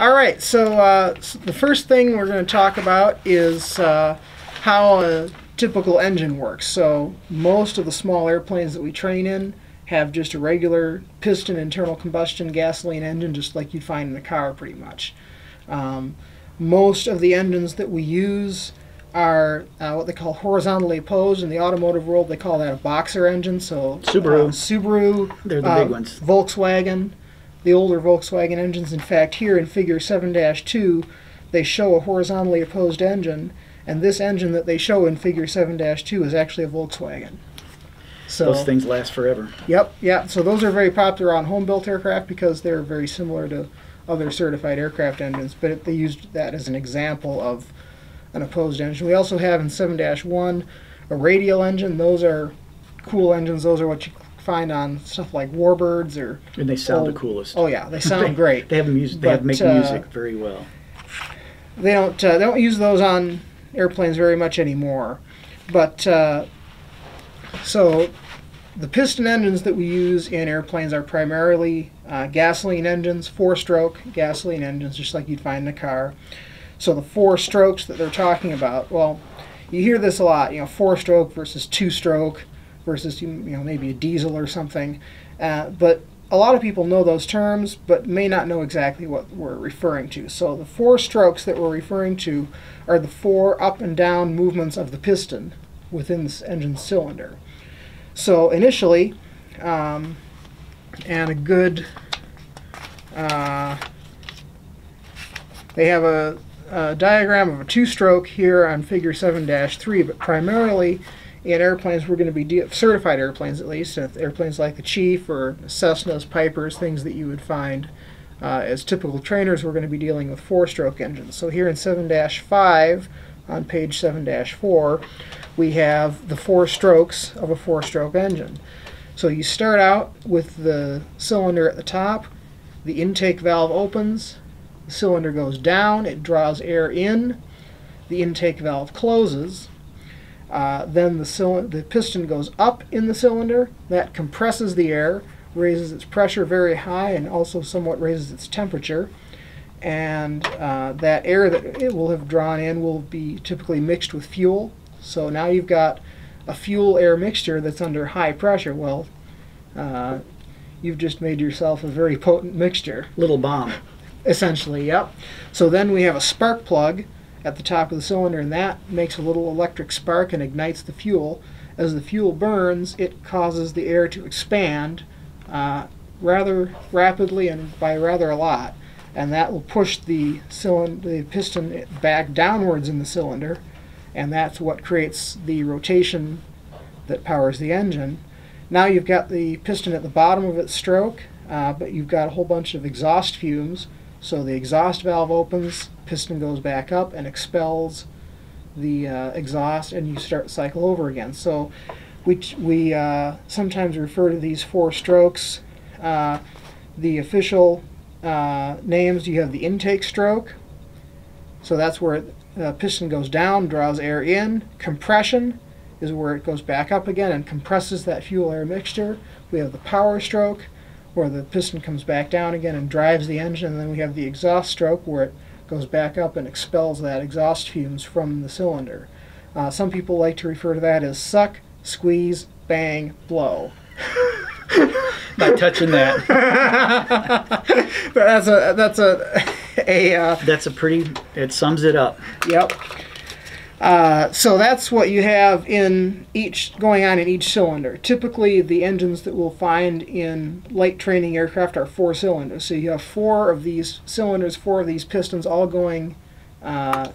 All right, so, uh, s the first thing we're going to talk about is uh, how a typical engine works. So most of the small airplanes that we train in have just a regular piston internal combustion gasoline engine, just like you'd find in a car, pretty much. Um, most of the engines that we use are uh, what they call horizontally opposed. In the automotive world, they call that a boxer engine. So Subaru. uh, Subaru, They're the uh, big ones. Volkswagen, the older Volkswagen engines. In fact, here in Figure 7-2, they show a horizontally opposed engine, and this engine that they show in Figure 7-2 is actually a Volkswagen. So Those things last forever. Yep, yeah. So those are very popular on home-built aircraft because they're very similar to other certified aircraft engines. But it, they used that as an example of an opposed engine. We also have in 7-1 a radial engine. Those are cool engines. Those are what you find on stuff like Warbirds or And they sound Oh, the coolest. oh yeah, they sound great. They have music. They have But, make uh, music very well. They don't uh, they don't use those on airplanes very much anymore. But uh, so the piston engines that we use in airplanes are primarily uh, gasoline engines, four-stroke gasoline engines, just like you'd find in a car. So the four strokes that they're talking about, well, you hear this a lot. You know, four-stroke versus two-stroke versus you know maybe a diesel or something. Uh, but a lot of people know those terms, but may not know exactly what we're referring to. So the four strokes that we're referring to are the four up and down movements of the piston within this engine cylinder. So initially, um, and a good, uh, they have a, a diagram of a two-stroke here on Figure 7-3, but primarily in airplanes we're going to be de- certified airplanes at least, and airplanes like the Chief or Cessnas, Pipers, things that you would find uh, as typical trainers, we're going to be dealing with four-stroke engines. So here in 7-5 on page 7-4, we have the four strokes of a four-stroke engine. So you start out with the cylinder at the top, the intake valve opens, the cylinder goes down, it draws air in, the intake valve closes, uh, then the, the piston goes up in the cylinder, that compresses the air, raises its pressure very high, and also somewhat raises its temperature. And uh, that air that it will have drawn in will be typically mixed with fuel. So now you've got a fuel air mixture that's under high pressure. Well, uh, you've just made yourself a very potent mixture. Little bomb. Essentially, yep. So then we have a spark plug at the top of the cylinder, and that makes a little electric spark and ignites the fuel. As the fuel burns, it causes the air to expand uh, rather rapidly and by rather a lot, and that will push the cylinder, the piston back downwards in the cylinder, and that's what creates the rotation that powers the engine. Now you've got the piston at the bottom of its stroke, uh, but you've got a whole bunch of exhaust fumes. So the exhaust valve opens, piston goes back up and expels the uh, exhaust, and you start cycle over again. So we, we uh, sometimes refer to these four strokes. Uh, the official uh, names you have the intake stroke, so that's where the piston goes down, draws air in. Compression is where it goes back up again and compresses that fuel air mixture. We have the power stroke, where the piston comes back down again and drives the engine. And then we have the exhaust stroke, where it goes back up and expels that exhaust fumes from the cylinder. Uh, some people like to refer to that as suck, squeeze, bang, blow. By touching that, But that's a that's a a uh, that's a pretty. It sums it up. Yep. Uh, so that's what you have in each going on in each cylinder. Typically, the engines that we'll find in light training aircraft are four cylinders. So you have four of these cylinders, four of these pistons, all going. Uh,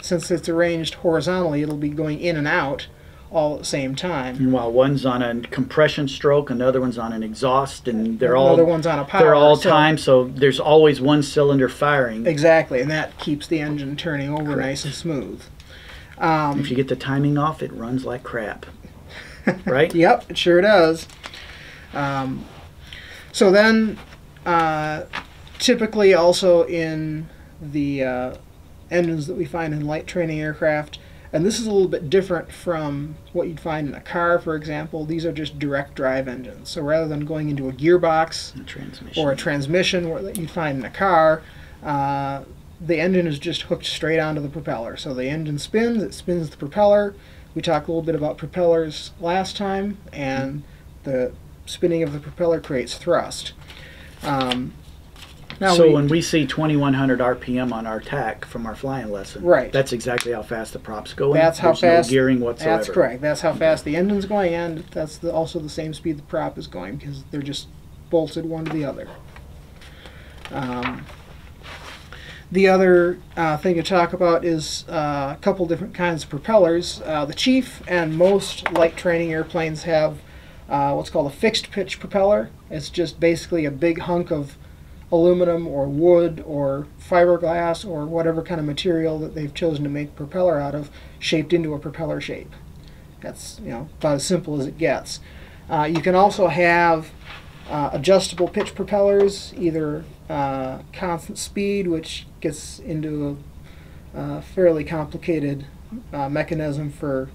since it's arranged horizontally, it'll be going in and out all at the same time. And while one's on a compression stroke, another one's on an exhaust, and they're all Another one's on a power. they're all so- time. So there's always one cylinder firing. Exactly, and that keeps the engine turning over Correct. nice and smooth. Um, If you get the timing off, it runs like crap. Right? Yep, it sure does. Um, so then, uh, typically also in the uh, engines that we find in light training aircraft, and this is a little bit different from what you'd find in a car, for example. These are just direct drive engines. So rather than going into a gearbox transmission. or a transmission where that you'd find in a car, uh, the engine is just hooked straight onto the propeller. So the engine spins, it spins the propeller. We talked a little bit about propellers last time, and the spinning of the propeller creates thrust. Um, now so we- when we see 2100 RPM on our tach from our flying lesson, Right. That's exactly how fast the prop's going. That's how There's fast- no gearing whatsoever. That's correct. That's how fast the engine's going, and that's the, also the same speed the prop is going because they're just bolted one to the other. Um, the other uh, thing to talk about is uh, a couple different kinds of propellers. Uh, the Chief and most light training airplanes have uh, what's called a fixed pitch propeller. It's just basically a big hunk of aluminum or wood or fiberglass or whatever kind of material that they've chosen to make propeller out of, shaped into a propeller shape. That's you know about as simple as it gets. Uh, you can also have uh, adjustable pitch propellers, either uh, constant speed, which gets into a, uh fairly complicated uh, mechanism for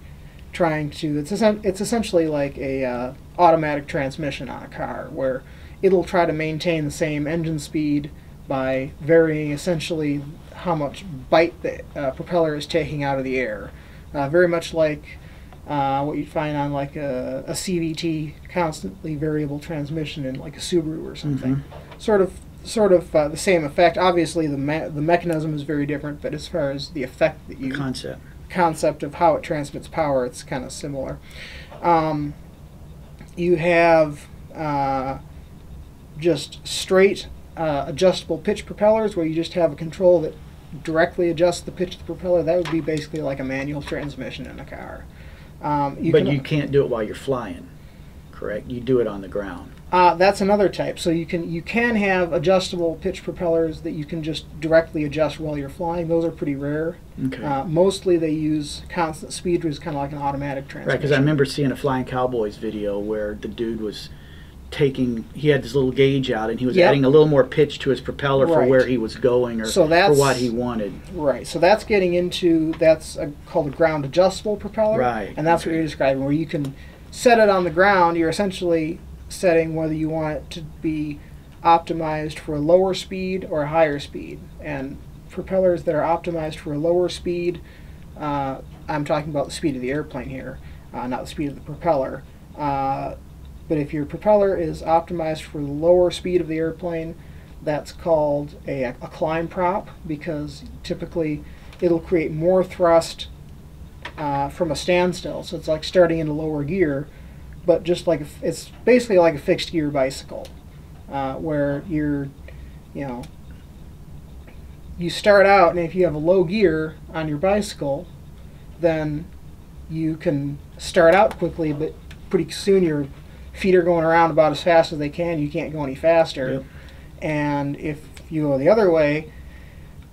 trying to. It's it's essentially like a uh, automatic transmission on a car, where it'll try to maintain the same engine speed by varying essentially how much bite the uh, propeller is taking out of the air. Uh, very much like uh, what you'd find on like a, a CVT, constantly variable transmission in like a Subaru or something. Sort of, sort of uh, the same effect. Obviously, the the mechanism is very different, but as far as the effect that you Concept. concept of how it transmits power, it's kind of similar. Um, you have uh, just straight uh, adjustable pitch propellers where you just have a control that directly adjusts the pitch of the propeller. That would be basically like a manual transmission in a car. Um, you but can, you can't do it while you're flying, correct? You do it on the ground. Uh, that's another type. So you can you can have adjustable pitch propellers that you can just directly adjust while you're flying. Those are pretty rare. Okay. Uh, mostly they use constant speed, which is kind of like an automatic transmission. Right, because I remember seeing a Flying Cowboys video where the dude was taking, he had this little gauge out and he was Yep. adding a little more pitch to his propeller for where he was going or So for what he wanted. Right. So that's getting into that's a, called a ground adjustable propeller. Right, And that's what you're describing, where you can set it on the ground. You're essentially setting whether you want it to be optimized for a lower speed or a higher speed. And propellers that are optimized for a lower speed, uh, I'm talking about the speed of the airplane here, uh, not the speed of the propeller. Uh, but if your propeller is optimized for the lower speed of the airplane, that's called a, a climb prop because typically it'll create more thrust uh, from a standstill. So it's like starting in a lower gear, but just like a it's basically like a fixed gear bicycle, uh, where you're, you know, you start out and if you have a low gear on your bicycle, then you can start out quickly, but pretty soon your feet are going around about as fast as they can. You can't go any faster. Yep. And if you go the other way,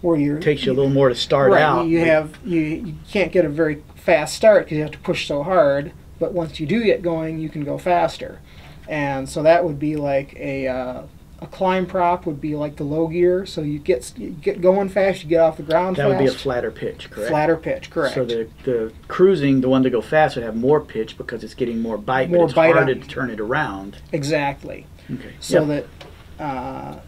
where you're takes you a little more to start right, out. You have you, you can't get a very fast start because you have to push so hard. But once you do get going, you can go faster, and so that would be like a uh, a climb prop would be like the low gear. So you get you get going fast, you get off the ground that fast. would be a flatter pitch, correct? flatter pitch, correct? So the, the cruising, the one to go fast, would have more pitch because it's getting more bite, More but it's bite harder on- to turn it around. exactly. Okay. So Yep. that uh,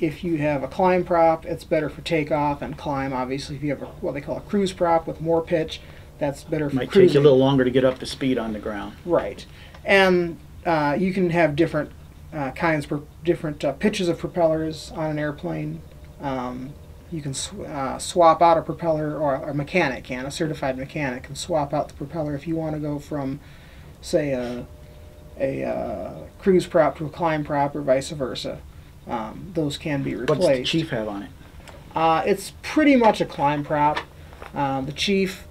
if you have a climb prop, it's better for takeoff and climb. Obviously, if you have a, what they call a cruise prop with more pitch, that's better for might cruising. take you a little longer to get up to speed on the ground. Right, and uh, you can have different uh, kinds, for different uh, pitches of propellers on an airplane. Um, you can sw- uh, swap out a propeller, or a mechanic can, a certified mechanic can swap out the propeller if you want to go from, say, a, a uh, cruise prop to a climb prop, or vice versa. Um, those can be replaced. What's the chief have on it? Uh, it's pretty much a climb prop. Uh, the Chief,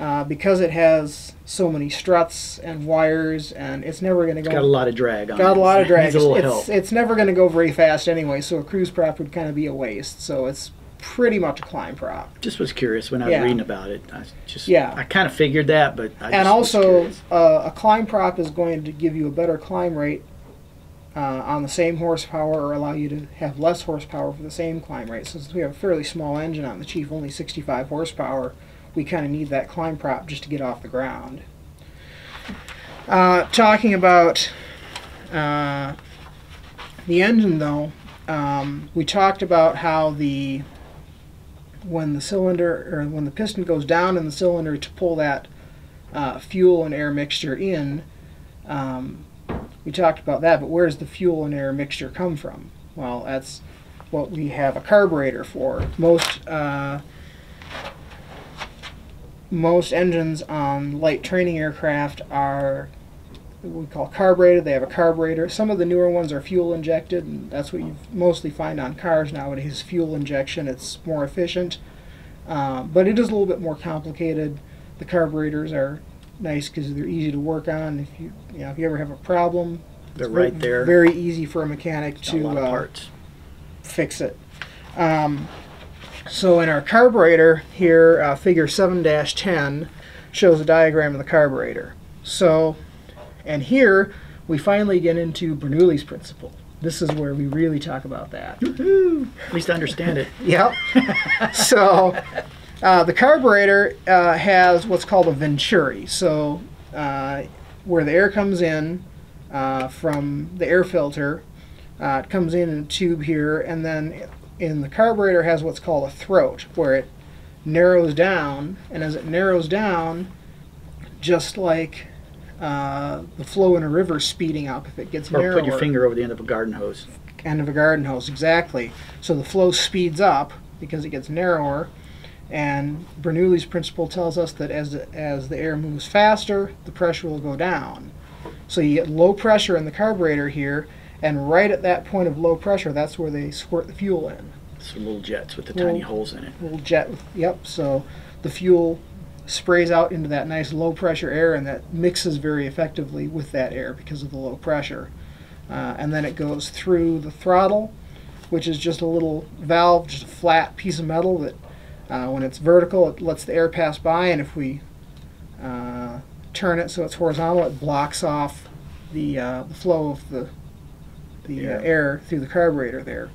uh, because it has so many struts and wires, and it's never going to go. Got a lot of drag on it. got a lot of drag. Needs a little it's, help. it's never going to go very fast anyway, so a cruise prop would kind of be a waste. So it's pretty much a climb prop. Just was curious when I was Yeah. reading about it. I just Yeah. I kind of figured that, but I and also, uh, a climb prop is going to give you a better climb rate uh, on the same horsepower, or allow you to have less horsepower for the same climb rate. Since we have a fairly small engine on the Chief, only 65 horsepower, we kind of need that climb prop just to get off the ground. Uh, talking about uh, the engine, though, um, we talked about how the when the cylinder or when the piston goes down in the cylinder to pull that uh, fuel and air mixture in, um, we talked about that. But where does the fuel and air mixture come from? Well, that's what we have a carburetor for. Most uh, most engines on light training aircraft are what we call carbureted. They have a carburetor. Some of the newer ones are fuel injected, and that's what you mostly find on cars nowadays. Fuel injection. It's more efficient, uh, but it is a little bit more complicated. The carburetors are nice because they're easy to work on. If you you know if you ever have a problem, They're right there. Very easy for a mechanic a to of uh, fix it. Um, so in our carburetor here, uh, figure 7-10 shows a diagram of the carburetor. So, and here we finally get into Bernoulli's principle. This is where we really talk about that. Woohoo! At least I understand it. Yep. so uh, the carburetor uh, has what's called a venturi. So uh, where the air comes in uh, from the air filter, uh, it comes in in a tube here, and then in the carburetor has what's called a throat, where it narrows down, and as it narrows down, just like uh, the flow in a river speeding up, if it gets Or narrower put your finger over the end of a garden hose. end of a garden hose exactly so the flow speeds up because it gets narrower and bernoulli's principle tells us that as the, as the air moves faster the pressure will go down so you get low pressure in the carburetor here and right at that point of low pressure that's where they squirt the fuel in Some little jets with the Well- tiny holes in it. little jet yep so the fuel sprays out into that nice low pressure air and that mixes very effectively with that air because of the low pressure uh, and then it goes through the throttle which is just a little valve just a flat piece of metal that uh, when it's vertical it lets the air pass by and if we uh, turn it so it's horizontal it blocks off the, uh, the flow of the, the uh, Air. air through the carburetor there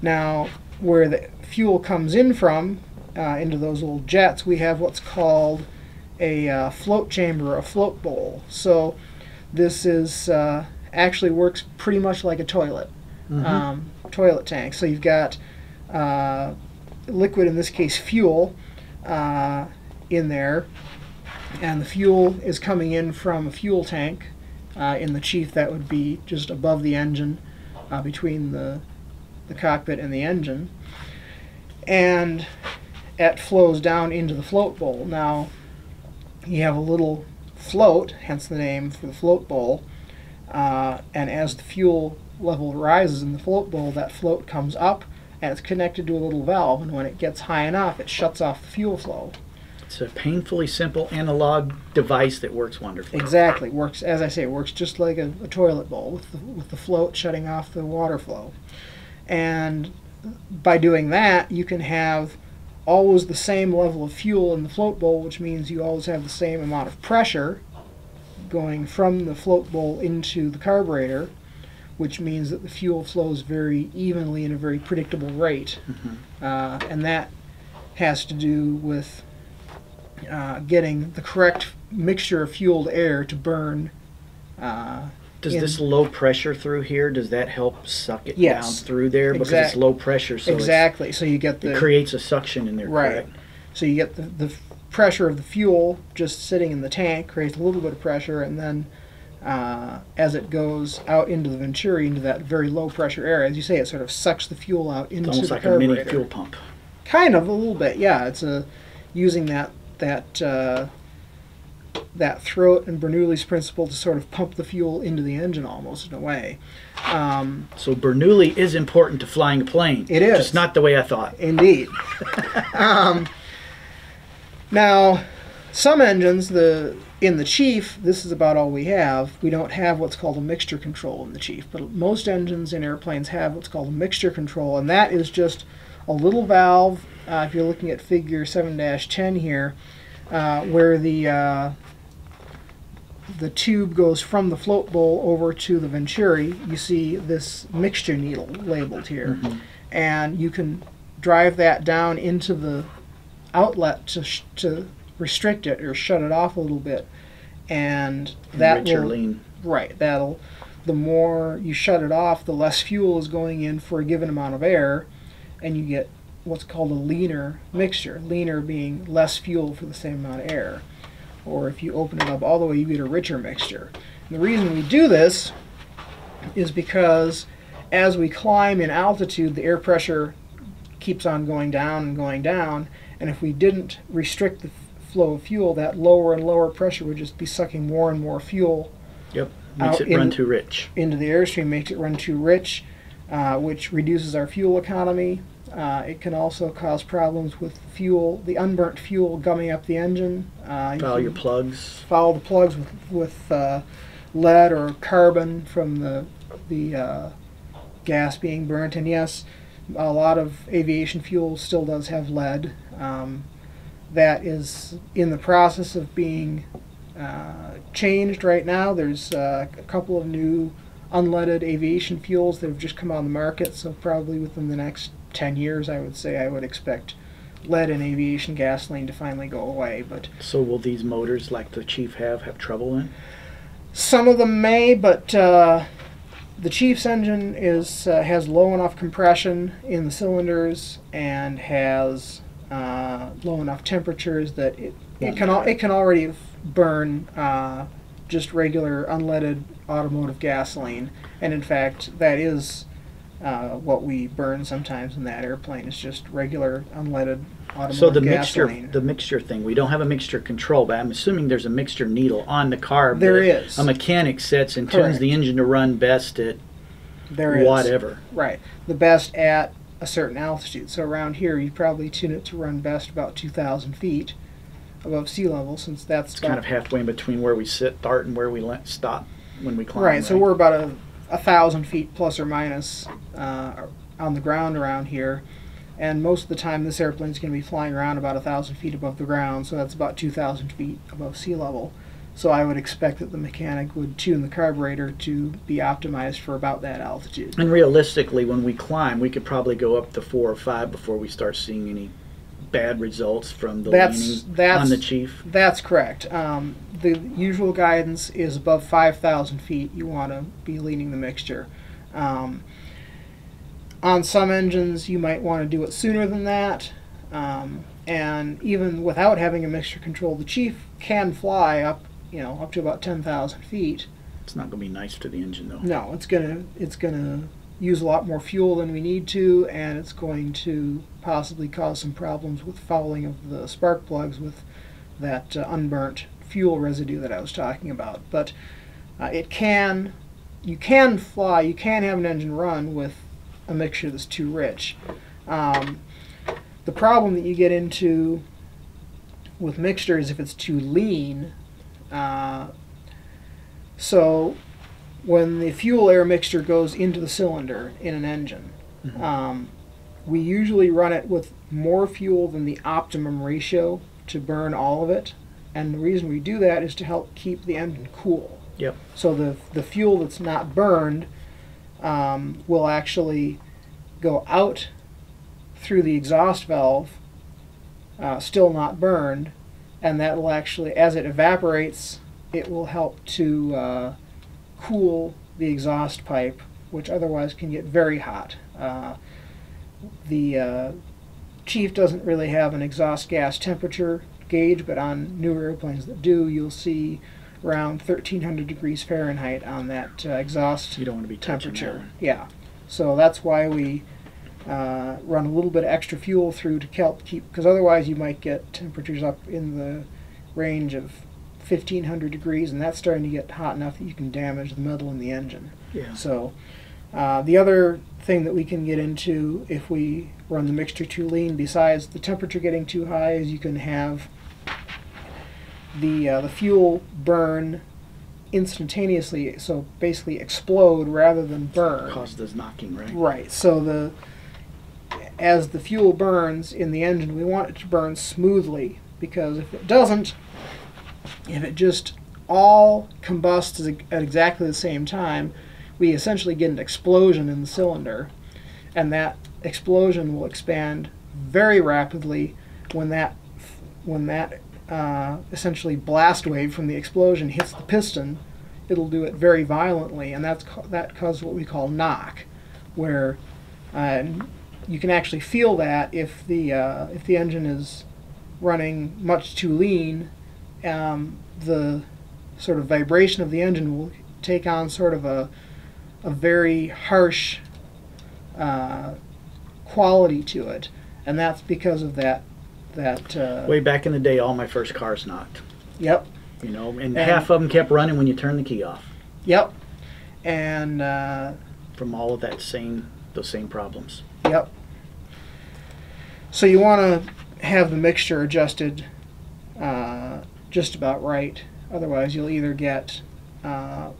now where the fuel comes in from uh, into those little jets, we have what's called a uh, float chamber, a float bowl. So this is uh, actually works pretty much like a toilet, Mhm. um, toilet tank. So you've got uh, liquid, in this case fuel, uh, in there, and the fuel is coming in from a fuel tank. Uh, in the chief, that would be just above the engine, uh, between the the cockpit and the engine, and it flows down into the float bowl. Now, you have a little float, hence the name for the float bowl, uh, and as the fuel level rises in the float bowl, that float comes up and it's connected to a little valve, and when it gets high enough, it shuts off the fuel flow. It's a painfully simple analog device that works wonderfully. Exactly, works as I say, it works just like a, a toilet bowl with the, with the float shutting off the water flow, and by doing that, you can have always the same level of fuel in the float bowl, which means you always have the same amount of pressure going from the float bowl into the carburetor, which means that the fuel flows very evenly in a very predictable rate, Mhm. uh, and that has to do with uh, getting the correct mixture of fueled air to burn. Uh, Does in- this low pressure through here, does that help suck it Yes. down through there? Because Exact- it's low pressure, so exactly. So you get it the creates a suction in there. Right. correct? so you get the, the pressure of the fuel just sitting in the tank creates a little bit of pressure, and then uh, as it goes out into the venturi into that very low pressure area, as you say, it sort of sucks the fuel out into It's almost the like a mini fuel pump. Kind of a little bit, yeah. It's a using that that uh, that throat and Bernoulli's principle to sort of pump the fuel into the engine almost in a way. Um, So Bernoulli is important to flying a plane. It is. Just not the way I thought. Indeed. um, now, some engines, the in the Chief, this is about all we have. We don't have what's called a mixture control in the Chief, but most engines in airplanes have what's called a mixture control, and that is just a little valve. Uh, if you're looking at Figure 7-10 here, uh, where the uh, the tube goes from the float bowl over to the venturi, you see this mixture needle labeled here Mhm. and you can drive that down into the outlet to, sh- to restrict it or shut it off a little bit and that will lean. right that'll the more you shut it off, the less fuel is going in for a given amount of air, and you get what's called a leaner mixture. Leaner being less fuel for the same amount of air. Or if you open it up all the way, you get a richer mixture. And the reason we do this is because as we climb in altitude, the air pressure keeps on going down and going down. And if we didn't restrict the flow of fuel, that lower and lower pressure would just be sucking more and more fuel Yep. Makes it run in- too rich. into the airstream, makes it run too rich, uh, which reduces our fuel economy. Uh, it can also cause problems with fuel, the unburnt fuel gumming up the engine. Uh, you Foul your plugs. foul the plugs with, with uh, lead or carbon from the the uh, gas being burnt. And yes, a lot of aviation fuel still does have lead. Um, that is in the process of being uh, changed right now. There's uh, a couple of new unleaded aviation fuels that have just come on the market. So probably within the next 10 years, I would say I would expect lead in aviation gasoline to finally go away. But So will these motors, like the Chief have, have trouble in? Some of them may, but uh, the Chief's engine is uh, has low enough compression in the cylinders and has uh, low enough temperatures that it, it can al- it can already burn uh, just regular unleaded automotive gasoline, and in fact that is uh, what we burn sometimes in that airplane. Is just regular unleaded automotive So the gasoline. mixture, the mixture thing, we don't have a mixture control, but I'm assuming there's a mixture needle on the carb. There that is. A mechanic sets and tunes Correct. the engine to run best at there is whatever. Right. The best at a certain altitude. So around here, you probably tune it to run best about 2,000 feet above sea level, since that's It's kind of halfway in between where we sit, start, and where we stop when we climb. right. So we're about a, a thousand feet plus or minus uh, on the ground around here, and most of the time this airplane is going to be flying around about a thousand feet above the ground. So that's about 2,000 feet above sea level. So I would expect that the mechanic would tune the carburetor to be optimized for about that altitude. And realistically, when we climb, we could probably go up to four or five before we start seeing any bad results from the That's- leaning that's- on the Chief. That's correct. Um, the usual guidance is above 5,000 feet, you want to be leaning the mixture. Um, on some engines, you might want to do it sooner than that. Um, and even without having a mixture control, the Chief can fly up, you know, up to about 10,000 feet. It's not going to be nice to the engine, though. No, it's gonna it's gonna use a lot more fuel than we need to, and it's going to possibly cause some problems with fouling of the spark plugs with that uh, unburnt fuel residue that I was talking about. But uh, it can, you can fly, you can have an engine run with a mixture that's too rich. Um, the problem that you get into with mixtures if it's too lean. Uh, so when the fuel air mixture goes into the cylinder in an engine, Mhm. um, we usually run it with more fuel than the optimum ratio to burn all of it. And the reason we do that is to help keep the engine cool. Yep. So the the fuel that's not burned um, will actually go out through the exhaust valve, uh, still not burned, and that will actually, as it evaporates, it will help to uh, cool the exhaust pipe, which otherwise can get very hot. Uh, the uh, Chief doesn't really have an exhaust gas temperature gauge, but on newer airplanes that do, you'll see around 1300 degrees Fahrenheit on that uh, exhaust You don't want to be temperature. Yeah. So that's why we uh, run a little bit of extra fuel through to help keep, because otherwise you might get temperatures up in the range of 1500 degrees, and that's starting to get hot enough that you can damage the metal in the engine. Yeah. So uh, the other thing that we can get into if we run the mixture too lean, besides the temperature getting too high, is you can have the uh, the fuel burn instantaneously, so basically explode rather than burn. Cause this knocking, right? Right. So the as the fuel burns in the engine, we want it to burn smoothly because if it doesn't, if it just all combusts at at exactly the same time, we essentially get an explosion in the cylinder, and that explosion will expand very rapidly when that when that uh, essentially blast wave from the explosion hits the piston. it'll do it very violently, and that's that causes what we call knock, where uh, you can actually feel that if the uh, if the engine is running much too lean, um, the sort of vibration of the engine will take on sort of a a very harsh uh, quality to it, and that's because of that that. Uh, Way back in the day, all my first cars knocked. Yep. You know, and, And- half of them kept running when you turned the key off Yep. And uh, from all of that same those same problems. Yep. So you want to have the mixture adjusted uh, just about right. Otherwise, you'll either get uh,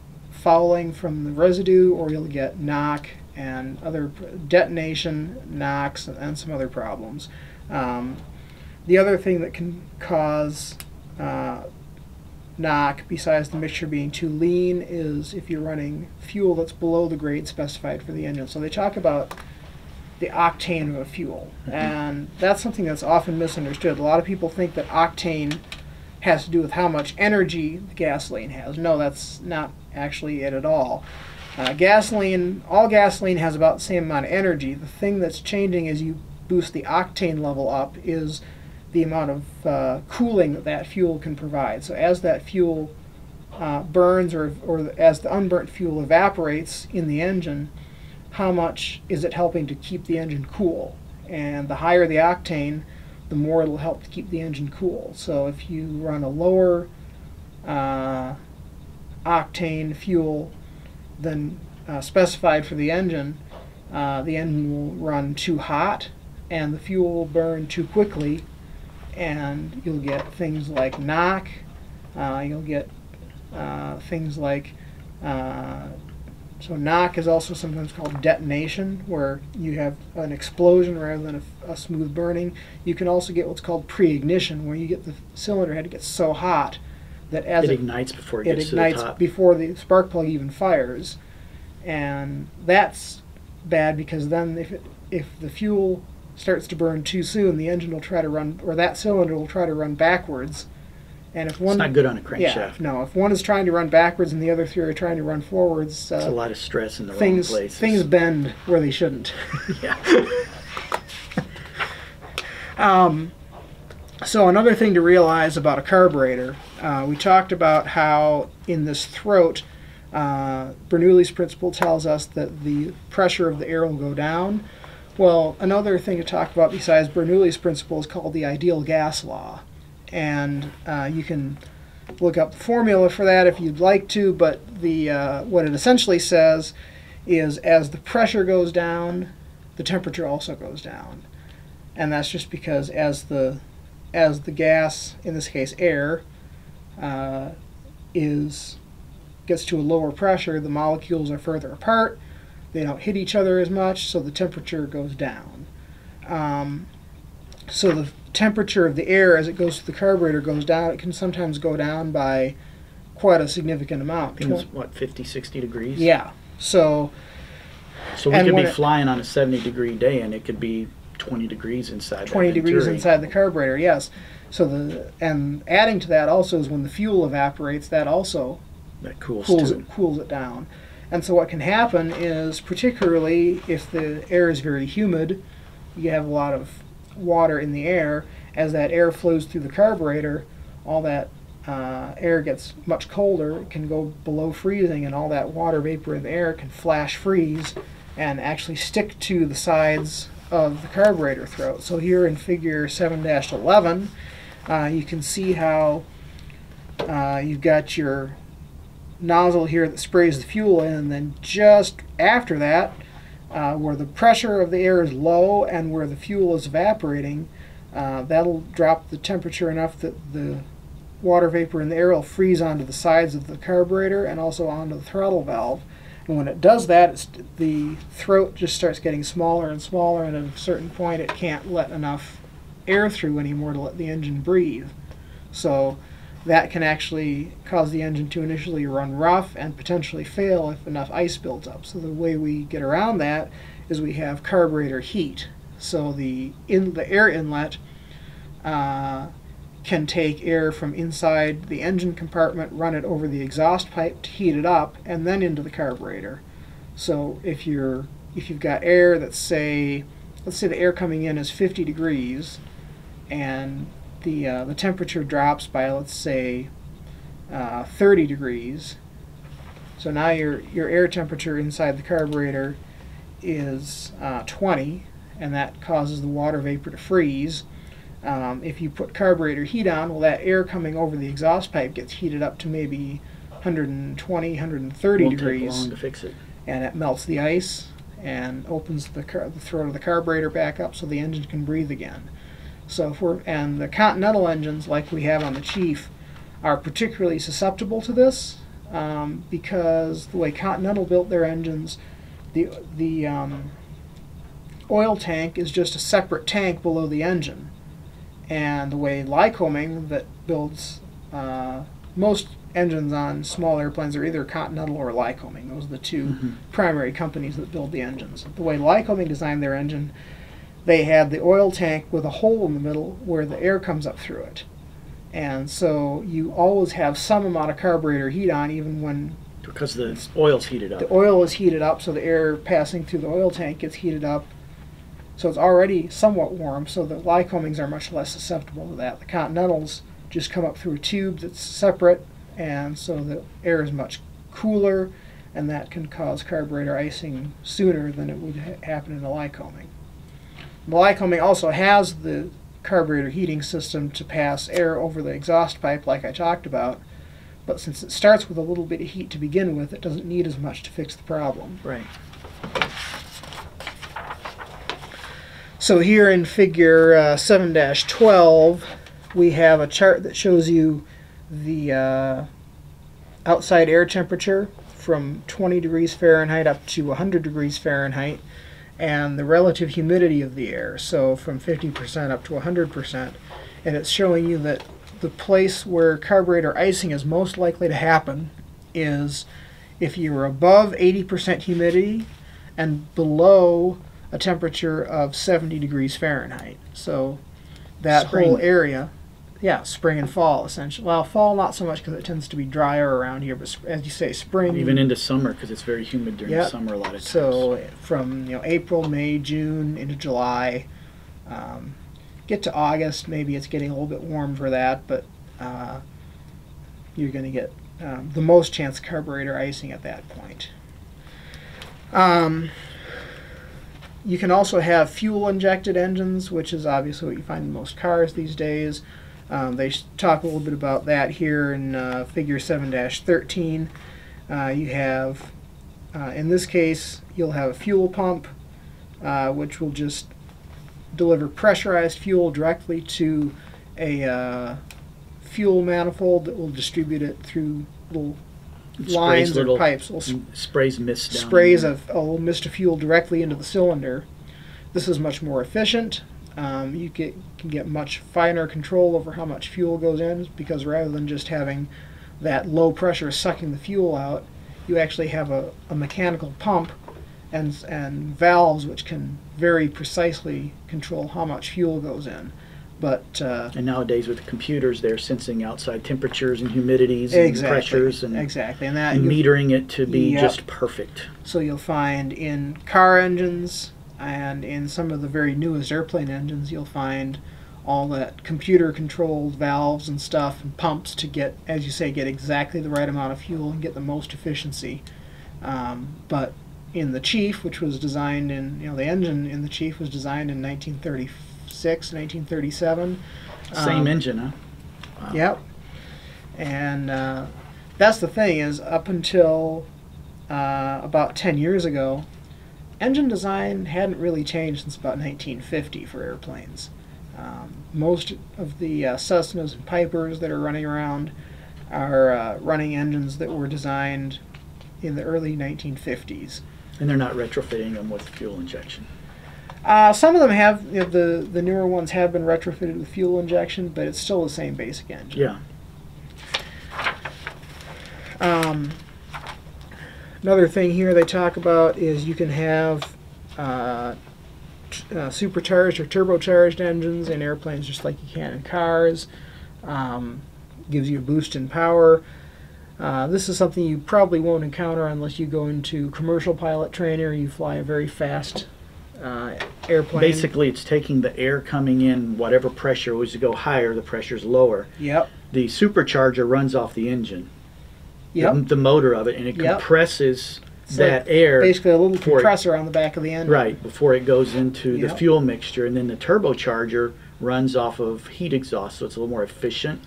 fouling from the residue, or you'll get knock and other detonation, knocks, and some other problems. Um, the other thing that can cause uh, knock, besides the mixture being too lean, is if you're running fuel that's below the grade specified for the engine. So they talk about the octane of a fuel, and that's something that's often misunderstood. A lot of people think that octane has to do with how much energy the gasoline has. No, that's not actually it at all. Uh, gasoline, all gasoline has about the same amount of energy. The thing that's changing as you boost the octane level up is the amount of uh, cooling that that fuel can provide. So as that fuel uh, burns or, or as the unburnt fuel evaporates in the engine, how much is it helping to keep the engine cool? And the higher the octane, the more it'll help to keep the engine cool. So if you run a lower uh, octane fuel than uh, specified for the engine, uh, the engine will run too hot and the fuel will burn too quickly, and you'll get things like knock. Uh, you'll get uh, things like uh, so knock is also sometimes called detonation, where you have an explosion rather than a, a smooth burning. You can also get what's called pre-ignition, where you get the cylinder head gets so hot that as It it, ignites before it it gets ignites to the top. before the spark plug even fires, and that's bad because then if it, if the fuel starts to burn too soon, the engine will try to run, or that cylinder will try to run backwards, and if one it's not good on a crankshaft. yeah, no. If one is trying to run backwards and the other three are trying to run forwards, It's a uh, lot of stress in the things wrong places. things bend where they shouldn't. yeah. Um, so another thing to realize about a carburetor, uh, we talked about how in this throat, uh, Bernoulli's principle tells us that the pressure of the air will go down. Well, another thing to talk about besides Bernoulli's principle is called the ideal gas law, and uh, you can look up the formula for that if you'd like to. But the uh, what it essentially says is as the pressure goes down, the temperature also goes down and that's just because as the as the gas, in this case air, uh, is gets to a lower pressure, the molecules are further apart. They don't hit each other as much, so the temperature goes down. Um, so the temperature of the air as it goes through the carburetor goes down. It can sometimes go down by quite a significant amount. It's, what 50, 60 degrees. yeah. So So we could be it- flying on a seventy degree day, and it could be twenty degrees inside. 20 degrees inside the carburetor yes so the and adding to that also is when the fuel evaporates that also That cools, cools it cools it down and so what can happen is particularly if the air is very humid you have a lot of water in the air as that air flows through the carburetor all that uh, air gets much colder it can go below freezing and all that water vapor in the air can flash freeze and actually stick to the sides of the carburetor throat. So here in figure 7-11, uh, you can see how uh, you've got your nozzle here that sprays the fuel in, and then just after that, uh, where the pressure of the air is low and where the fuel is evaporating, uh, that'll drop the temperature enough that the water vapor in the air will freeze onto the sides of the carburetor and also onto the throttle valve. And when it does that, the throat just starts getting smaller and smaller, and at a certain point, it can't let enough air through anymore to let the engine breathe. So that can actually cause the engine to initially run rough and potentially fail if enough ice builds up. So the way we get around that is we have carburetor heat. So the in the air inlet uh, can take air from inside the engine compartment, run it over the exhaust pipe to heat it up, and then into the carburetor. So if you're if you've got air that's say let's say the air coming in is 50 degrees and the uh, the temperature drops by let's say uh, 30 degrees so now your your air temperature inside the carburetor is uh, 20 and that causes the water vapor to freeze um, if you put carburetor heat on well that air coming over the exhaust pipe gets heated up to maybe 120 130 Won't take degrees long to fix it. and it melts the ice and opens the, car- the throat of the carburetor back up so the engine can breathe again. So if we're and the Continental engines like we have on the Chief are particularly susceptible to this um, because the way Continental built their engines, the the um, oil tank is just a separate tank below the engine, and the way Lycoming that builds uh, most engines on small airplanes are either Continental or Lycoming. Those are the 2 Mhm. primary companies that build the engines. The way Lycoming designed their engine, they had the oil tank with a hole in the middle where the air comes up through it. And so you always have some amount of carburetor heat on even when Because the oil's heated up. the oil is heated up, so the air passing through the oil tank gets heated up. So it's already somewhat warm, so the Lycomings are much less susceptible to that. The Continentals just come up through a tube that's separate, and so the air is much cooler, and that can cause carburetor icing sooner than it would ha- happen in a Lycoming. The Lycoming also has the carburetor heating system to pass air over the exhaust pipe, like I talked about, but since it starts with a little bit of heat to begin with, it doesn't need as much to fix the problem. Right. So here in figure uh, 7-12, we have a chart that shows you the uh, outside air temperature from 20 degrees Fahrenheit up to 100 degrees Fahrenheit and the relative humidity of the air, so from 50% up to 100%. And it's showing you that the place where carburetor icing is most likely to happen is if you're above 80% humidity and below a temperature of 70 degrees Fahrenheit. So that Spring. whole area, yeah, spring and fall essentially. Well, fall not so much because it tends to be drier around here, but as you say, spring. Even into summer because it's very humid during Yep. the summer a lot of times. So from you know April, May, June into July, um, get to August, maybe it's getting a little bit warm for that, but uh, you're going to get um, the most chance of carburetor icing at that point. Um, you can also have fuel injected engines, which is obviously what you find in most cars these days. Um, they talk a little bit about that here in uh, Figure 7 13. Uh, you have, uh, in this case, you'll have a fuel pump, uh, which will just deliver pressurized fuel directly to a uh, fuel manifold that will distribute it through little It sprays lines or little- pipes. Little s- m- sprays mist down. sprays of a little mist of fuel directly into the cylinder. This is much more efficient. Um, you get, can get much finer control over how much fuel goes in because rather than just having that low pressure sucking the fuel out, you actually have a, a mechanical pump and, and valves which can very precisely control how much fuel goes in. But uh, And nowadays with the computers, they're sensing outside temperatures and humidities and exactly, pressures and, exactly, and that and metering it to be Yep. just perfect. So you'll find in car engines and in some of the very newest airplane engines, you'll find all that computer controlled valves and stuff and pumps to get, as you say, get exactly the right amount of fuel and get the most efficiency. Um, but in the Chief, which was designed in, you know, the engine in the Chief was designed in 1936, 1937. Same Um, engine, huh? Wow. Yep. And uh, that's the thing is up until uh, about 10 years ago, engine design hadn't really changed since about 1950 for airplanes. Um, most of the uh, Cessnas and Pipers that are running around are uh, running engines that were designed in the early 1950s. And they're not retrofitting them with fuel injection. Uh, some of them have, you know, the, the newer ones have been retrofitted with fuel injection, but it's still the same basic engine. Yeah. Um, another thing here they talk about is you can have uh, t- uh, supercharged or turbocharged engines in airplanes just like you can in cars. um, gives you a boost in power. Uh, this is something you probably won't encounter unless you go into commercial pilot training or you fly a very fast uh, airplane. Basically, it's taking the air coming in, whatever pressure was to go higher, the pressure's lower. Yep. The supercharger runs off the engine, Yep. the, the motor of it, and it Yep. compresses It's that like air Basically, a little before it- compressor on the back of the engine. right before it goes into the fuel mixture, and then the turbocharger runs off of heat exhaust, so it's a little more efficient,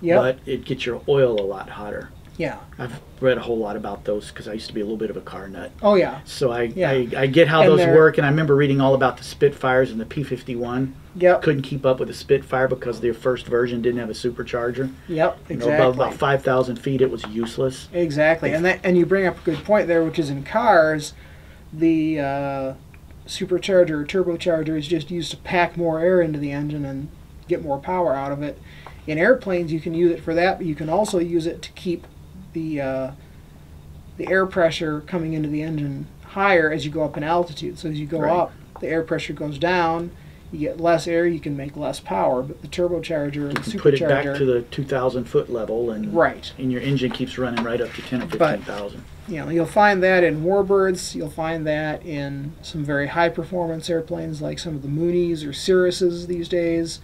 Yep. but it gets your oil a lot hotter. Yeah. I've read a whole lot about those because I used to be a little bit of a car nut. Oh yeah. So I, Yeah. I, I get how And those work, and I remember reading all about the Spitfires and the P-51. Yep. Couldn't keep up with the Spitfire because their first version didn't have a supercharger. Yep. You know, Exactly. above about 5,000 feet, it was useless. Exactly, and that and you bring up a good point there, which is in cars, the uh, supercharger or turbocharger is just used to pack more air into the engine and get more power out of it. In airplanes, you can use it for that, but you can also use it to keep the uh, the air pressure coming into the engine higher as you go up in altitude. So as you go Right. up, the air pressure goes down. You get less air, you can make less power, but the turbocharger the can put it back supercharger, to the 2,000 foot level, and right? and your engine keeps running right up to 10 or 15,000. you know, you'll find that in warbirds. You'll find that in some very high performance airplanes like some of the Mooneys or Cirruses these days.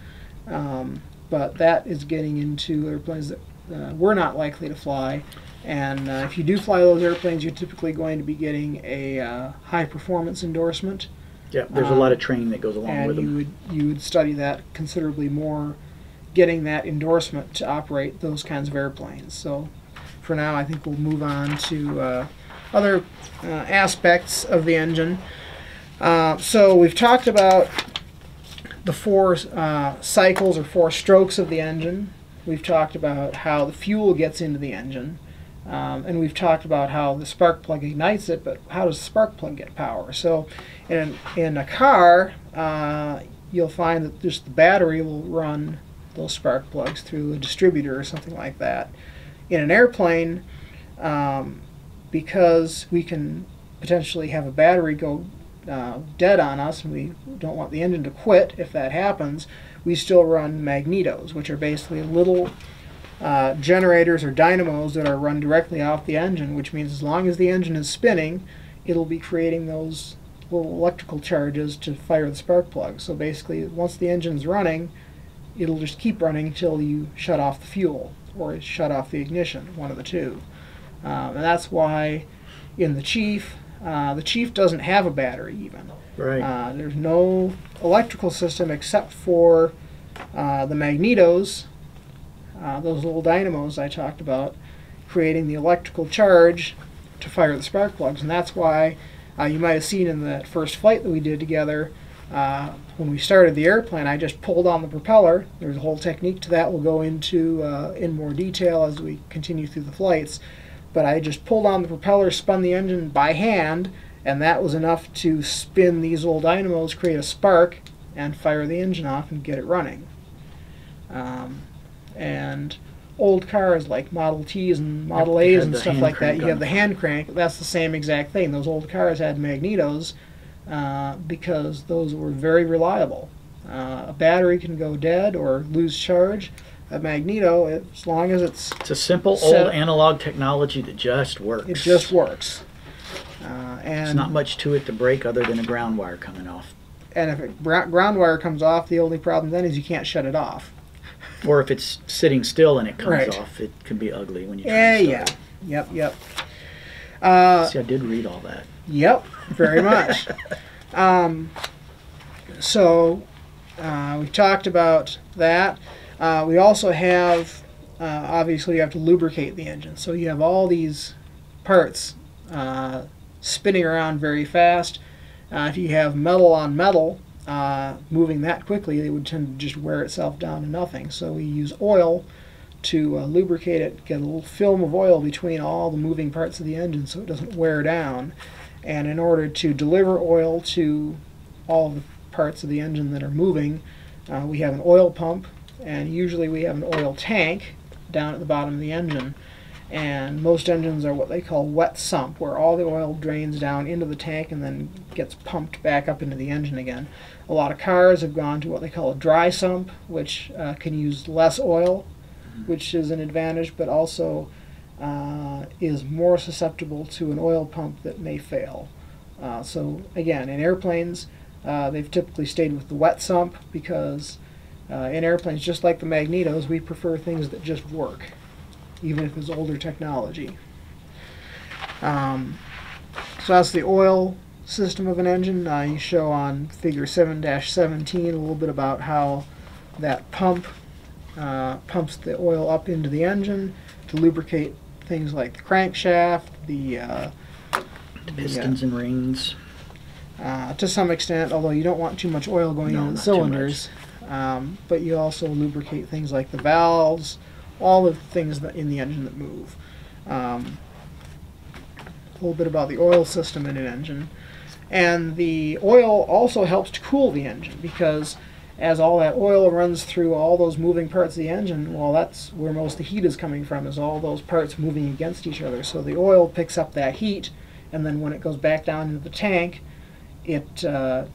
Um, but that is getting into airplanes that uh, we're not likely to fly. And uh, if you do fly those airplanes, you're typically going to be getting a uh, high performance endorsement, Yeah, there's a Um, lot of training that goes along with and you them. would you would study that considerably more, getting that endorsement to operate those kinds of airplanes. So, for now, I think we'll move on to uh, other uh, aspects of the engine. Uh, so we've talked about the four uh, cycles or four strokes of the engine. We've talked about how the fuel gets into the engine. Um, and we've talked about how the spark plug ignites it, but how does the spark plug get power? So, in in a car, uh, you'll find that just the battery will run those spark plugs through a distributor or something like that. In an airplane, um, because we can potentially have a battery go uh, dead on us, and we don't want the engine to quit if that happens, we still run magnetos, which are basically little uh, generators or dynamos that are run directly off the engine, which means as long as the engine is spinning, it'll be creating those little electrical charges to fire the spark plug. So basically, once the engine's running, it'll just keep running until you shut off the fuel or shut off the ignition, one of the two. Um, and that's why in the Chief, uh, the Chief doesn't have a battery even. Right. Uh, there's no electrical system except for uh, the magnetos, uh, those little dynamos I talked about, creating the electrical charge to fire the spark plugs. And that's why uh, you might have seen in that first flight that we did together, uh, when we started the airplane, I just pulled on the propeller. There's a whole technique to that we'll go into uh, in more detail as we continue through the flights. But I just pulled on the propeller, spun the engine by hand, and that was enough to spin these little dynamos, create a spark, and fire the engine off and get it running. Um, and old cars like Model Ts and Model Yep, A's and stuff like that, you have the hand crank. That's the same exact thing. Those old cars had magnetos uh, because those were very reliable. Uh, a battery can go dead or lose charge. A magneto, as long as it's it's a simple so- old analog technology that just works. it just works. Uh, and There's not much to it to break other than a ground wire coming off. and if it, gro- ground wire comes off, the only problem then is you can't shut it off. Or if it's sitting still and it comes Right. off, it can be ugly when you Yeah, yeah, yep, yep. Uh. See, I did read all that. Yep, very much. um, so uh, we talked about that. Uh, we also have, uh, obviously, you have to lubricate the engine. So you have all these parts uh, spinning around very fast. Uh, if you have metal on metal uh, moving that quickly, it would tend to just wear itself down to nothing. So we use oil to uh, lubricate it, get a little film of oil between all the moving parts of the engine so it doesn't wear down. And in order to deliver oil to all the parts of the engine that are moving, uh, we have an oil pump, and usually we have an oil tank down at the bottom of the engine. And most engines are what they call wet sump, where all the oil drains down into the tank and then gets pumped back up into the engine again. A lot of cars have gone to what they call a dry sump, which uh, can use less oil which is an advantage, but also uh, is more susceptible to an oil pump that may fail. Uh, so again, in airplanes, uh, they've typically stayed with the wet sump because uh, in airplanes, just like the magnetos, we prefer things that just work, even if it's older technology. Um, so that's the oil system of an engine. Uh, you show on figure 7-17 a little bit about how that pump uh, pumps the oil up into the engine to lubricate things like the crankshaft, the uh, The pistons and rings. uh, to some extent, although you don't want too much oil going No, in the cylinders. Um, but you also lubricate things like the valves, all the things that in the engine that move. Um, a little bit about the oil system in an engine. And the oil also helps to cool the engine because as all that oil runs through all those moving parts of the engine, well, that's where most of the heat is coming from, is all those parts moving against each other. So the oil picks up that heat, and then when it goes back down into the tank, it uh,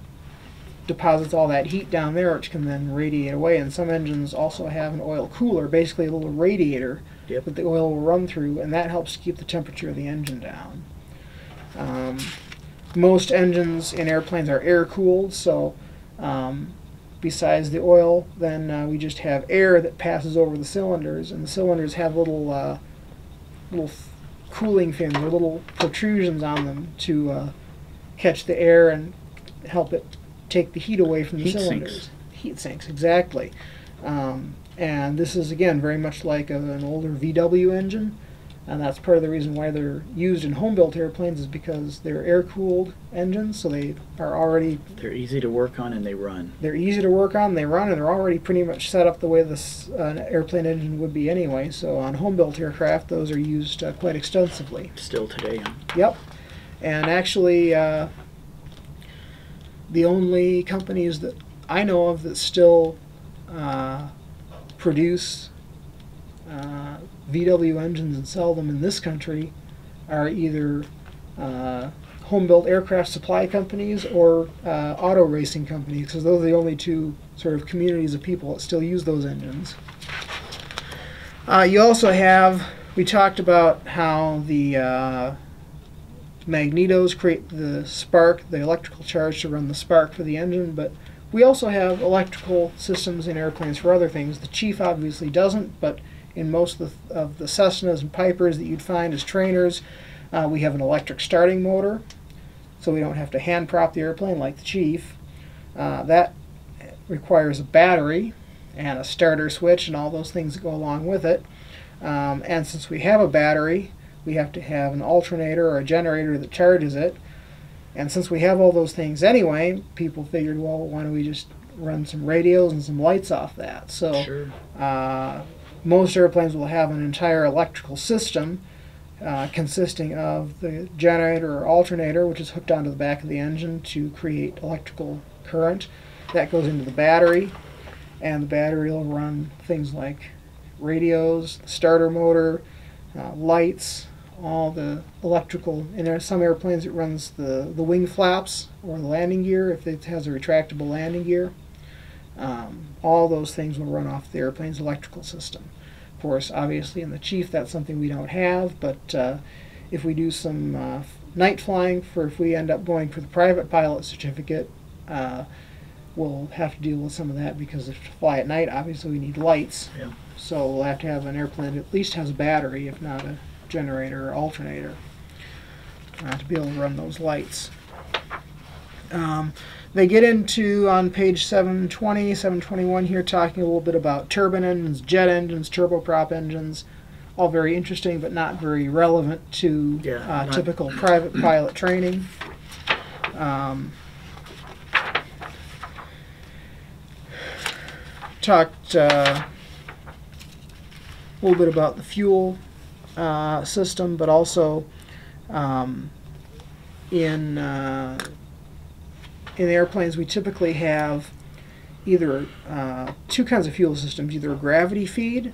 deposits all that heat down there, which can then radiate away. And some engines also have an oil cooler, basically a little radiator Yep. that the oil will run through, and that helps keep the temperature of the engine down. Um, most engines in airplanes are air cooled, so um, besides the oil, then uh, we just have air that passes over the cylinders, and the cylinders have little uh, little cooling fins or little protrusions on them to uh, catch the air and help it take the heat away from the Heat cylinders. sinks. Heat sinks, exactly. Um, and this is again very much like a, an older VW engine, and that's part of the reason why they're used in home-built airplanes is because they're air-cooled engines, so they are already They're easy to work on and they run. they're easy to work on. They run, and they're already pretty much set up the way this uh, airplane engine would be anyway. So on home-built aircraft, those are used uh, quite extensively. Still today. Yep. And actually, uh, the only companies that I know of that still uh, produce uh, VW engines and sell them in this country are either uh, home-built aircraft supply companies or uh, auto racing companies, because those are the only two sort of communities of people that still use those engines. Uh, you also have, we talked about how the uh, magnetos create the spark, the electrical charge to run the spark for the engine, but we also have electrical systems in airplanes for other things. The Chief obviously doesn't, but in most of the, of the Cessnas and Pipers that you'd find as trainers, uh, we have an electric starting motor, so we don't have to hand prop the airplane like the Chief. Uh, that requires a battery and a starter switch and all those things that go along with it. Um, and since we have a battery, we have to have an alternator or a generator that charges it. And since we have all those things anyway, people figured, well, why don't we just run some radios and some lights off that? So Sure. uh, most airplanes will have an entire electrical system uh, consisting of the generator or alternator, which is hooked onto the back of the engine to create electrical current. That goes into the battery, and the battery will run things like radios, starter motor, uh, lights, all the electrical. In there- some airplanes, it runs the, the wing flaps or the landing gear if it has a retractable landing gear. Um, all those things will run off the airplane's electrical system. Of course, obviously, in the Chief, that's something we don't have, but uh, if we do some uh, night flying, for if we end up going for the private pilot certificate, uh, we'll have to deal with some of that because if to fly at night, obviously, we need lights. Yeah. So we'll have to have an airplane that at least has a battery, if not a generator or alternator, uh, to be able to run those lights. Um, they get into on page 720, 721 here, talking a little bit about turbine engines, jet engines, turboprop engines. All very interesting, but not very relevant to Yeah, uh, typical private pilot training. Um, talked uh, a little bit about the fuel uh, system, but also um, in uh, in airplanes we typically have either uh, two kinds of fuel systems: either a gravity feed,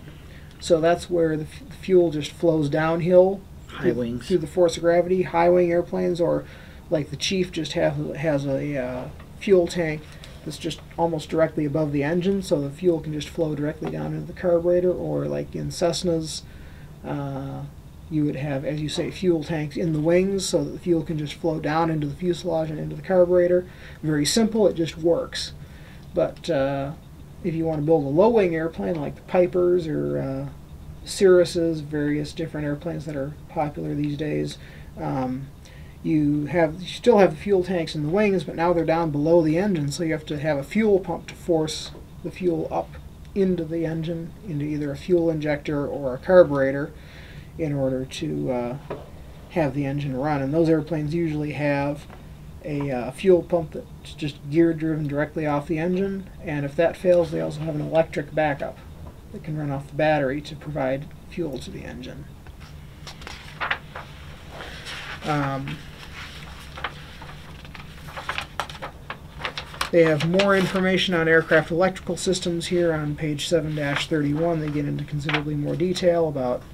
so that's where the, f- the fuel just flows downhill High through, through the force of gravity. High wing airplanes, or like the Chief, just have has a uh, fuel tank that's just almost directly above the engine, so the fuel can just flow directly down into the carburetor, or like in Cessnas, uh, you would have, as you say, fuel tanks in the wings, so that the fuel can just flow down into the fuselage and into the carburetor. Very simple, it just works. But uh, if you want to build a low wing airplane like the Pipers or uh, Cirruses, various different airplanes that are popular these days, um, you have you still have the fuel tanks in the wings, but now they're down below the engine, so you have to have a fuel pump to force the fuel up into the engine, into either a fuel injector or a carburetor, in order to uh, have the engine run. And those airplanes usually have a uh, fuel pump that's just gear driven directly off the engine, and if that fails, they also have an electric backup that can run off the battery to provide fuel to the engine. Um, They have more information on aircraft electrical systems here on page 7-31. They get into considerably more detail about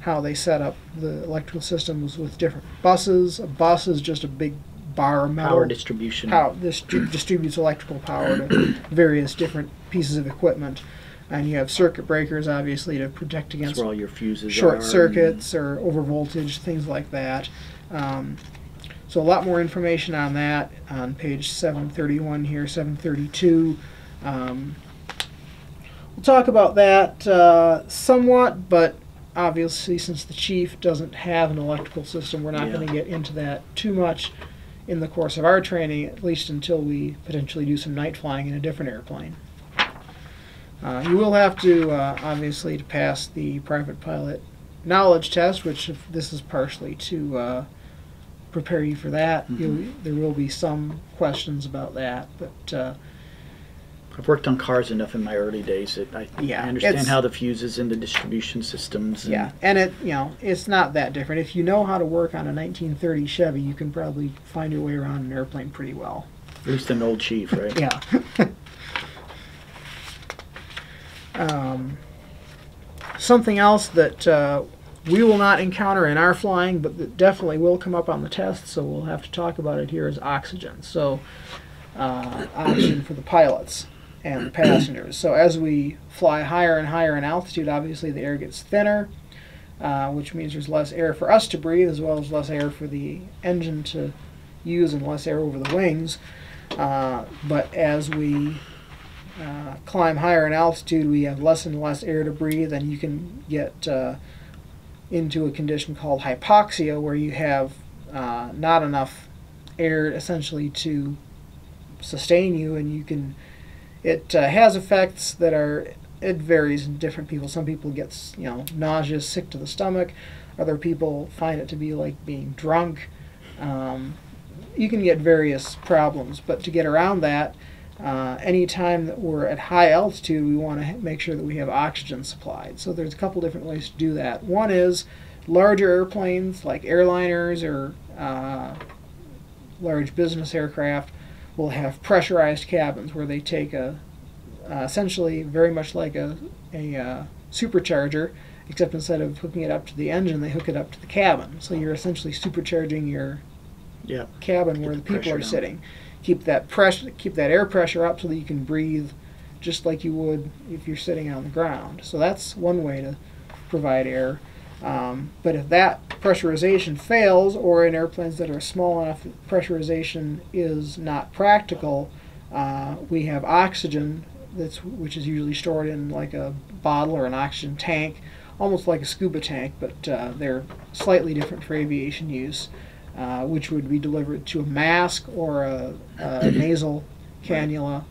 how they set up the electrical systems with different buses. A bus is just a big bar of metal. Power distribution. How this distributes electrical power to various different pieces of equipment. And you have circuit breakers, obviously, to protect That's against where all your fuses short circuits or overvoltage, things like that. Um, so a lot more information on that on page 731 here, 732. Um, we'll talk about that uh, somewhat, but obviously since the chief doesn't have an electrical system, we're not Yeah. going to get into that too much in the course of our training, at least until we potentially do some night flying in a different airplane. Uh, you will have to, uh, obviously, to pass the private pilot knowledge test, which if this is partially to uh, prepare you for that. Mhm. You'll, there will be some questions about that, but uh, I've worked on cars enough in my early days that I, Yeah, I understand how the fuses and the distribution systems. And yeah, and it you know it's not that different. If you know how to work on a 1930 Chevy, you can probably find your way around an airplane pretty well. At least an old chief, right? Yeah. um, something else that uh, we will not encounter in our flying, but that definitely will come up on the test, so we'll have to talk about it here, is oxygen. So, uh, oxygen for the pilots and the passengers. So, as we fly higher and higher in altitude, obviously the air gets thinner, uh, which means there's less air for us to breathe, as well as less air for the engine to use and less air over the wings. Uh, but as we uh, climb higher in altitude, we have less and less air to breathe, and you can get uh, into a condition called hypoxia, where you have uh, not enough air essentially to sustain you, and you can. It uh, has effects that are. It varies in different people. Some people get you know nauseous, sick to the stomach. Other people find it to be like being drunk. Um, you can get various problems, but to get around that, uh, anytime that we're at high altitude, we want to make sure that we have oxygen supplied. So there's a couple different ways to do that. One is larger airplanes like airliners or uh, large business aircraft will have pressurized cabins where they take a uh, essentially very much like a, a uh, supercharger, except instead of hooking it up to the engine, they hook it up to the cabin. So you're essentially supercharging your Yeah. cabin where the the people are down. sitting. Keep that pressure, keep that air pressure up so that you can breathe just like you would if you're sitting on the ground. So that's one way to provide air. Um, but if that pressurization fails, or in airplanes that are small enough pressurization is not practical, uh, we have oxygen that's which is usually stored in like a bottle or an oxygen tank, almost like a scuba tank, but uh, they're slightly different for aviation use uh, which would be delivered to a mask or a, a nasal cannula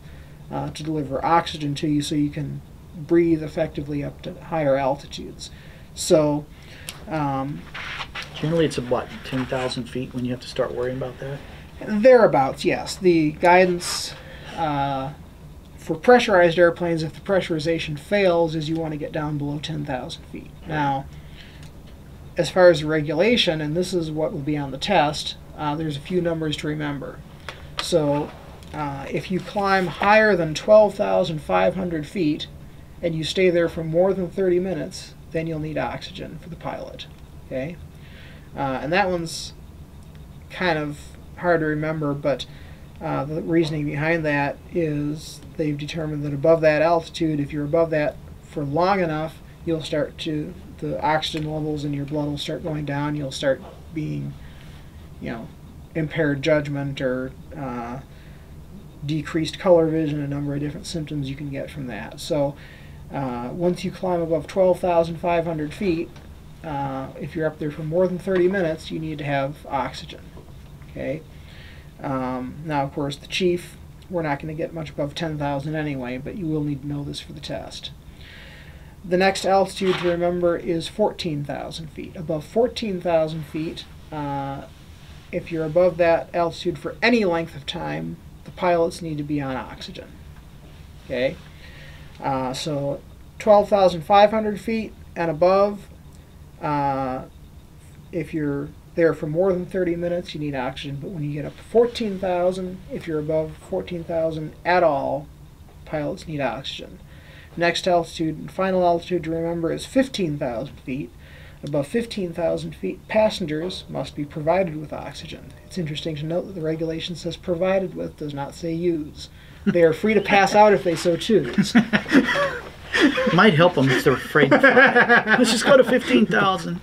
uh, to deliver oxygen to you so you can breathe effectively up to higher altitudes. So, um, Generally, it's about ten thousand feet when you have to start worrying about that. thereabouts, yes. The guidance uh, for pressurized airplanes, if the pressurization fails, is you want to get down below 10,000 feet. Now, as far as regulation, and this is what will be on the test, uh, there's a few numbers to remember. So, uh, if you climb higher than 12,500 feet and you stay there for more than 30 minutes, then you'll need oxygen for the pilot. Okay? Uh, and that one's kind of hard to remember, but Uh, the reasoning behind that is they've determined that above that altitude, if you're above that for long enough, you'll start to the oxygen levels in your blood will start going down. You'll start being, you know, impaired judgment or uh, decreased color vision, a number of different symptoms you can get from that. So uh, once you climb above 12,500 feet, uh, if you're up there for more than 30 minutes, you need to have oxygen. Okay. Um, now, of course, the chief, we're not going to get much above 10,000 anyway, but you will need to know this for the test. The next altitude to remember is 14,000 feet. Above 14,000 feet, uh, if you're above that altitude for any length of time, the pilots need to be on oxygen. Okay, uh, so 12,500 feet and above, uh, if you're there for more than 30 minutes, you need oxygen. But when you get up to 14,000, if you're above 14,000 at all, pilots need oxygen. Next altitude and final altitude to remember is 15,000 feet. Above 15,000 feet, passengers must be provided with oxygen. It's interesting to note that the regulation says provided with, does not say use. They are free to pass out if they so choose. Might help them if they're afraid to fly. Let's just go to 15,000.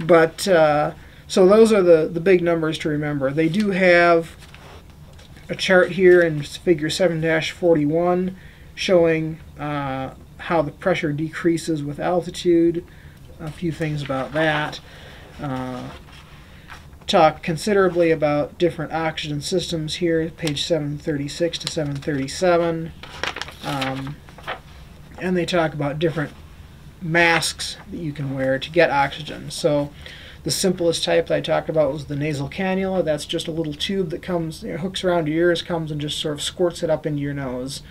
But uh, so those are the, the big numbers to remember. They do have a chart here in figure 7 41 showing uh, how the pressure decreases with altitude, a few things about that. Uh, talk considerably about different oxygen systems here, page 736 to 737. Um, and they talk about different masks that you can wear to get oxygen. So the simplest type that I talked about was the nasal cannula. That's just a little tube that comes, you know, hooks around your ears, comes and just sort of squirts it up into your nose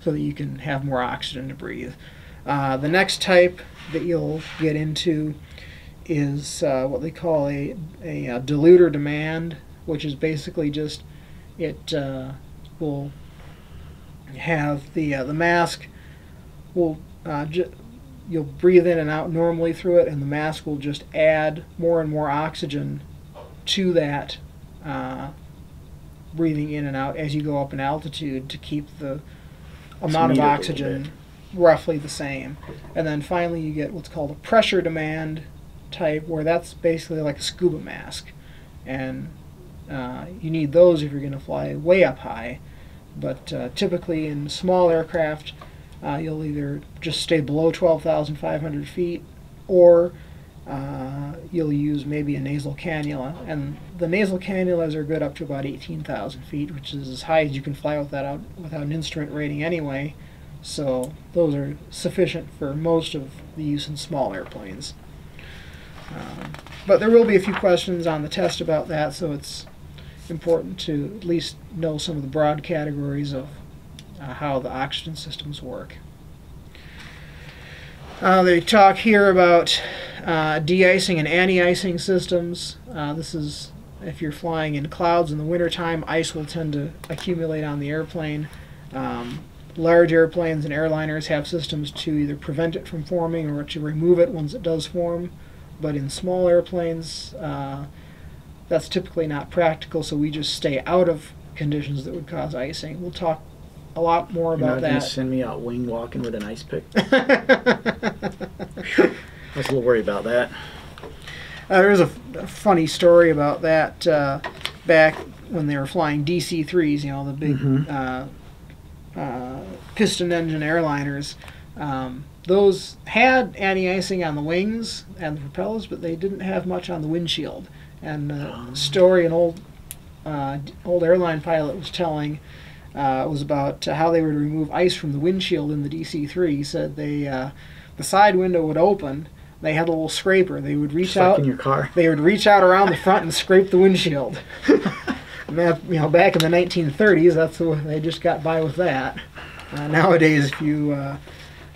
so that you can have more oxygen to breathe. Uh, the next type that you'll get into is uh, what they call a, a, a, diluter demand, which is basically just it uh, will have the uh, the mask will uh, you'll breathe in and out normally through it, and the mask will just add more and more oxygen to that uh, breathing in and out as you go up in altitude to keep the amount of oxygen roughly the same. And then finally, you get what's called a pressure demand type, where that's basically like a scuba mask. And uh, you need those if you're going to fly way up high. But uh, typically, in small aircraft, uh, you'll either just stay below 12,500 feet or uh, you'll use maybe a nasal cannula. And the nasal cannulas are good up to about 18,000 feet, which is as high as you can fly without, without an instrument rating anyway. So those are sufficient for most of the use in small airplanes. Um, but there will be a few questions on the test about that, so it's important to at least know some of the broad categories of uh, how the oxygen systems work. Uh, they talk here about uh, de-icing and anti-icing systems. Uh, this is if you're flying in clouds in the wintertime, ice will tend to accumulate on the airplane. Um, large airplanes and airliners have systems to either prevent it from forming or to remove it once it does form. But in small airplanes, uh, that's typically not practical, so we just stay out of conditions that would cause icing. We'll talk a lot more You're about not that. send me out wing walking with an ice pick. I was a little worried about that. Uh, There's a funny story about that uh, back when they were flying DC-3s, you know, the big Mhm. uh, uh, piston engine airliners. Um, those had anti-icing on the wings and the propellers, but they didn't have much on the windshield. And the Oh. story an old uh, old airline pilot was telling uh, was about how they would remove ice from the windshield in the DC-3. He said they uh, the side window would open. They had a little scraper. They would reach Just like out in your car. they would reach out around the front and scrape the windshield. and that, you know, back in the 1930s, that's the, they just got by with that. Uh, nowadays, if you uh,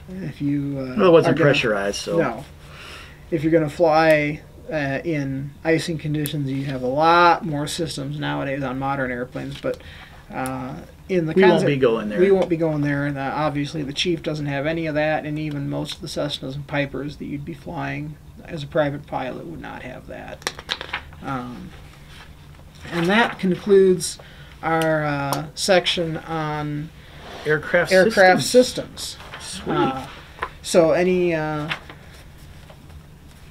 if you uh, Well, it wasn't gonna- pressurized, so no, if you're going to fly uh, in icing conditions, you have a lot more systems nowadays on modern airplanes. But uh, in the we won't of- be going there. we won't be going there, and uh, obviously the chief doesn't have any of that, and even most of the Cessnas and Pipers that you'd be flying as a private pilot would not have that. Um, And that concludes our uh, section on Aircraft, aircraft systems. systems. Sweet. Uh, so, any uh,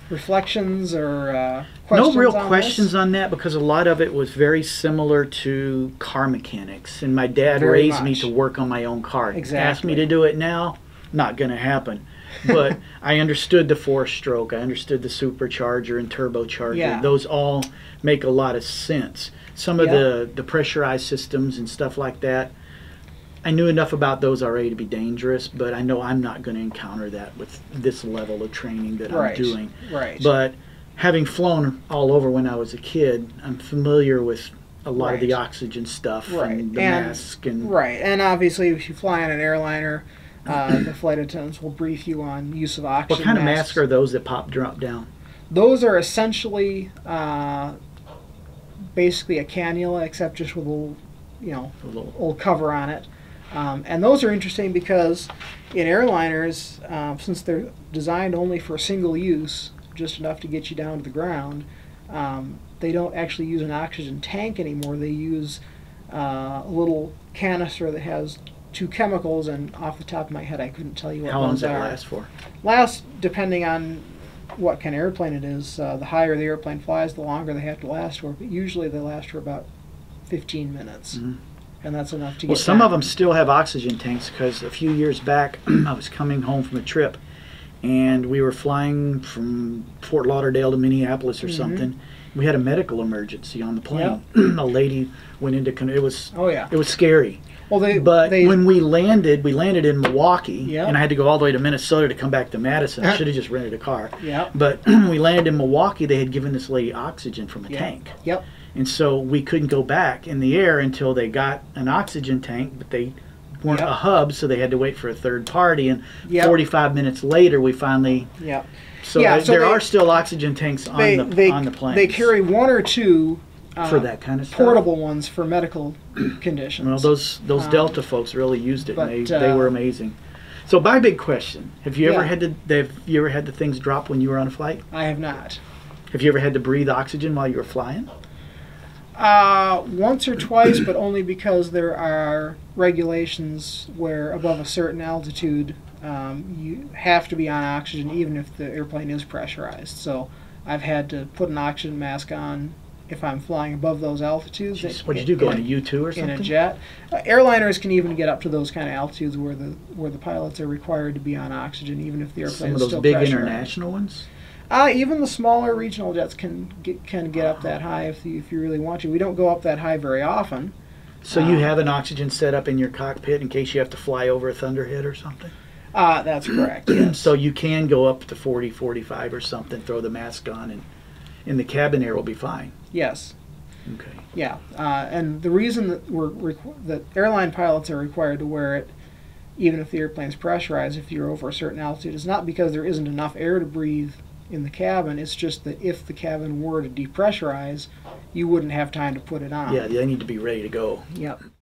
reflections or uh, questions? no real on questions This? on that because a lot of it was very similar to car mechanics. And my dad Very raised me to work on my own car. Exactly. me to do it now, not going to happen. But I understood the four stroke, I understood the supercharger and turbocharger. Yeah. Those all make a lot of sense. Some of Yeah. the, the pressurized systems and stuff like that. I knew enough about those already to be dangerous, but I know I'm not going to encounter that with this level of training that Right. I'm doing. Right. But having flown all over when I was a kid, I'm familiar with a lot of the oxygen stuff Right. and the And- mask and Right, and obviously, if you fly on an airliner, uh, the flight attendants will brief you on use of oxygen. what kind of masks. masks are those that pop drop down? Those are essentially uh, basically a cannula, except just with a little, you know, A little, little cover on it. Um, and those are interesting because in airliners, uh, since they're designed only for single use, just enough to get you down to the ground, um, they don't actually use an oxygen tank anymore. They use uh, a little canister that has two chemicals, and off the top of my head, I couldn't tell you what how long does that are. last for? Last, depending on what kind of airplane it is, uh, the higher the airplane flies, the longer they have to last for. But usually they last for about 15 minutes, Mhm. And that's enough to Well, get. some down. of them still have oxygen tanks because a few years back I was coming home from a trip and we were flying from Fort Lauderdale to Minneapolis or Mhm. something. We had a medical emergency on the plane. a lady went into con- it was Oh yeah. it was scary. Well, they But they when we landed, we landed in Milwaukee, Yeah. and I had to go all the way to Minnesota to come back to Madison. I should have just rented a car. yeah But when we landed in Milwaukee, they had given this lady oxygen from a Yeah. tank. Yep. And so we couldn't go back in the air until they got an oxygen tank, but they weren't Yep. a hub, so they had to wait for a third party. And Yep. 45 minutes later, we finally. yep. So, Yeah, there, so there they- are still oxygen tanks on They the they on the plane. they carry one or two uh, for that kind of stuff. portable ones for medical conditions. Well, those those Um, Delta folks really used it. but, and they, they uh, were amazing. So my big question: Have you ever had to? Have you ever had the things drop when you were on a flight? I have not. Have you ever had to breathe oxygen while you were flying? Uh, once or twice, but only because there are regulations where above a certain altitude um, you have to be on oxygen even if the airplane is pressurized. So I've had to put an oxygen mask on if I'm flying above those altitudes. Jeez, what'd you do? Go in- into U two or something? in a jet. Uh, airliners can even get up to those kind of altitudes where the where the pilots are required to be on oxygen, even if the airplane Some of is those big pressurized. international ones. Uh, even the smaller regional jets can get can get up that high if you, if you really want to. We don't go up that high very often. So you Uh, have an oxygen set up in your cockpit in case you have to fly over a thunderhead or something. Uh, that's correct. yes. So you can go up to 40, 45 or something, throw the mask on, and in the cabin air will be fine. yes, Okay. yeah, uh, and the reason that we're requ- that airline pilots are required to wear it, even if the airplane's pressurized, if you're over a certain altitude, is not because there isn't enough air to breathe in the cabin. It's just that if the cabin were to depressurize, you wouldn't have time to put it on. Yeah, they need to be ready to go. Yep.